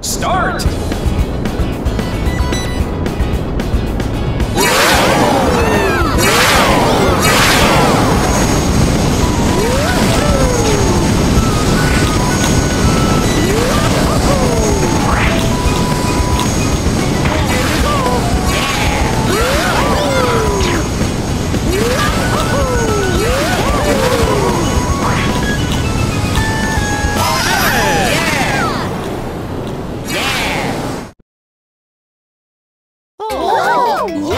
Start! 我。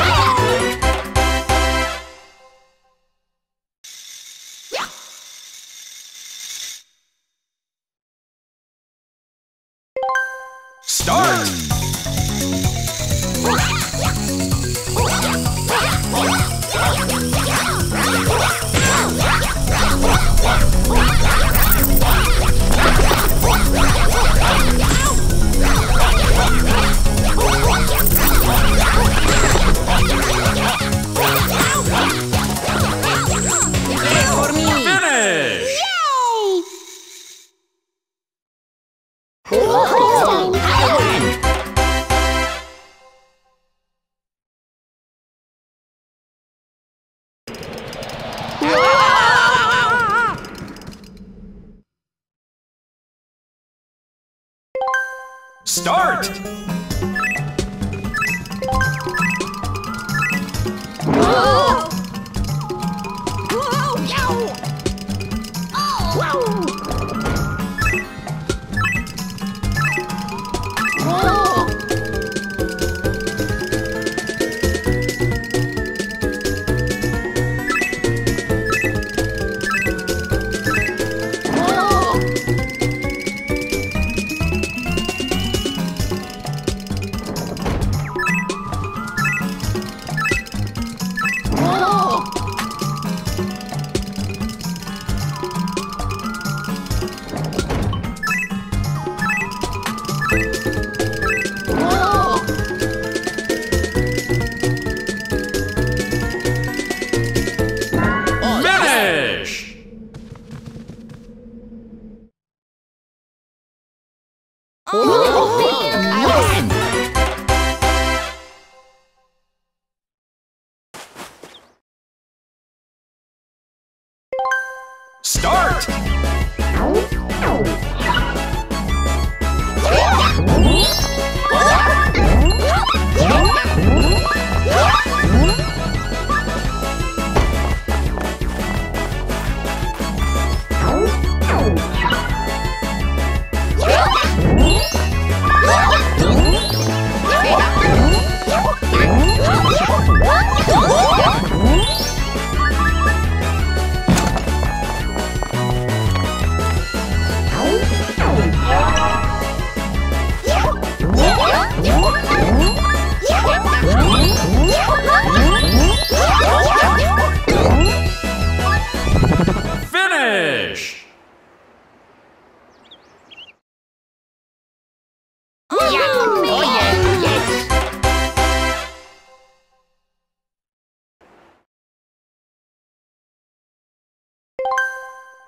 Start!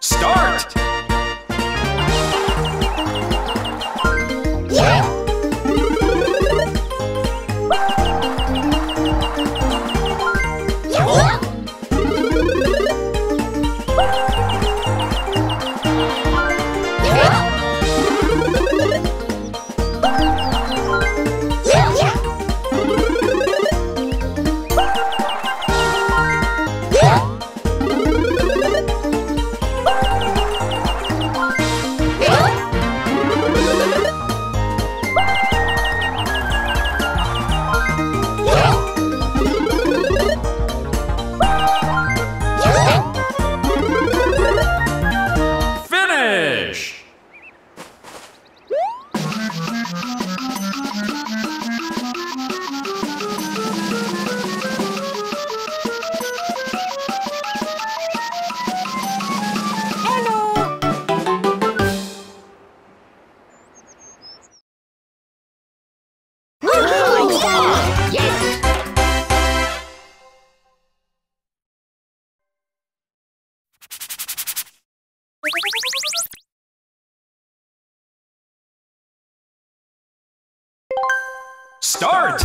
Start! start.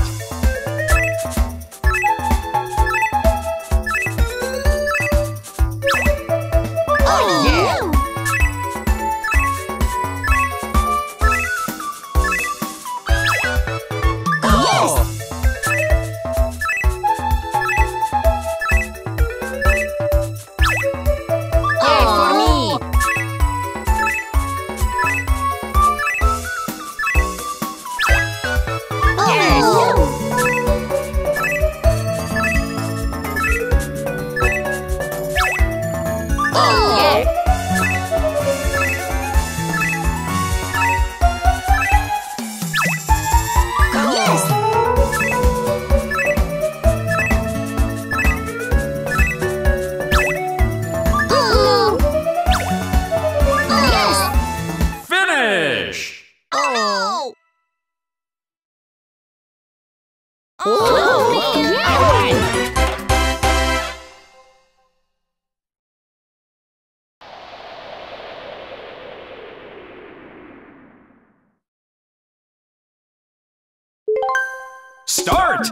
start!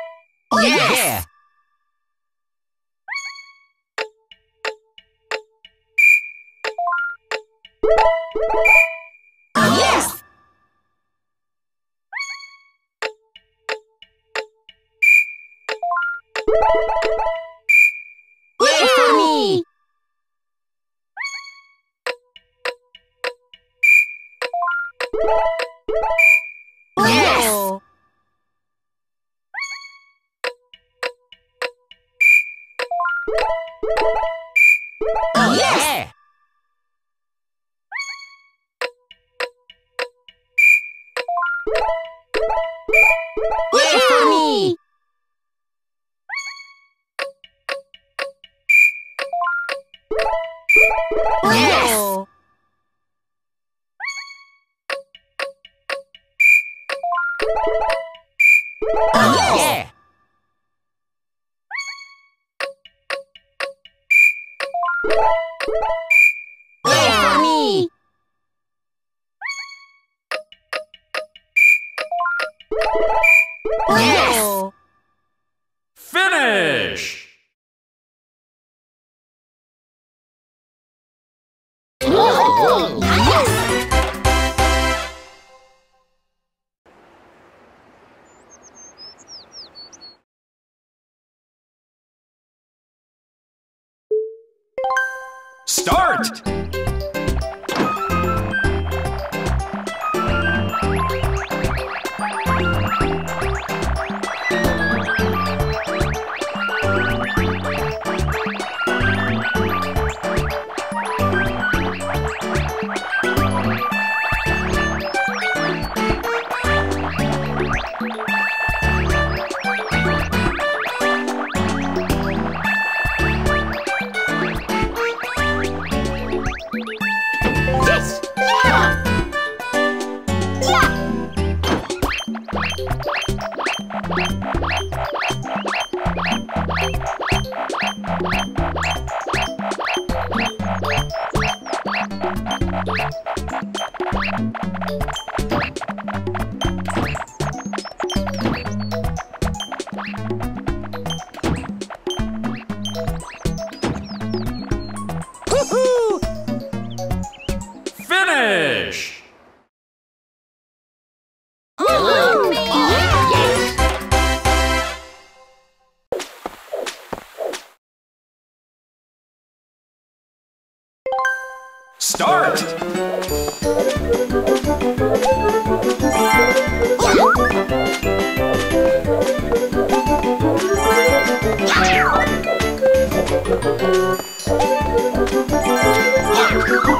Yeah. Yes!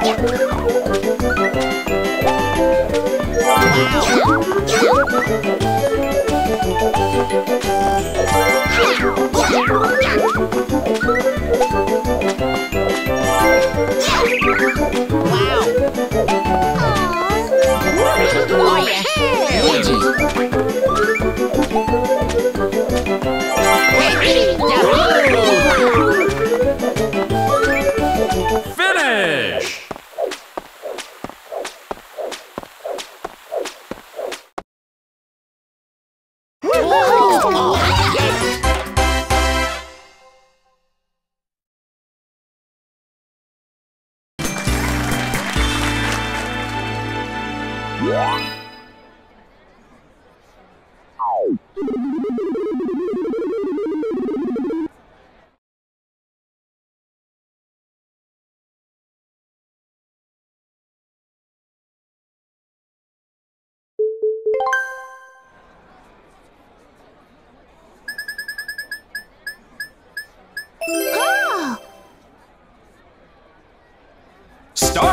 Yahoo! Start!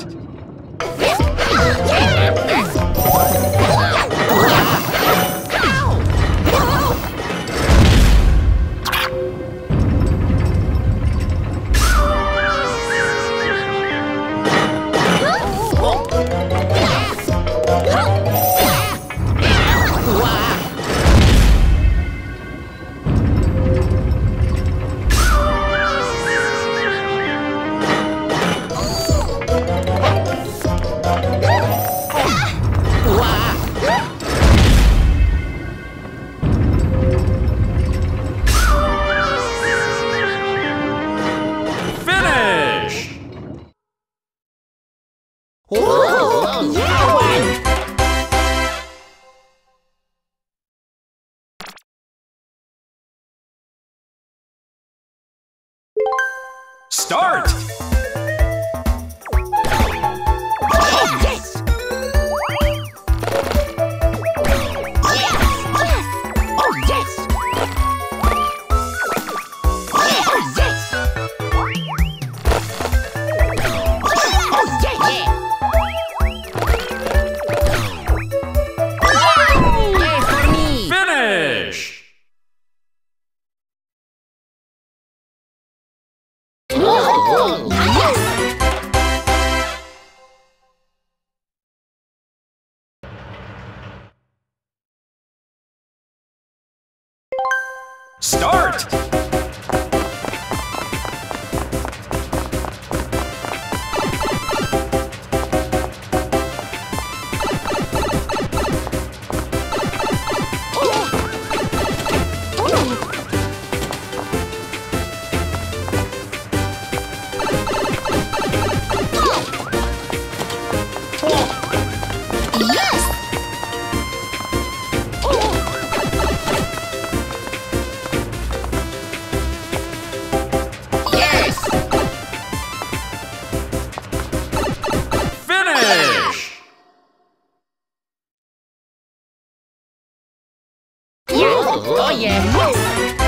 есть. Yeah. yes.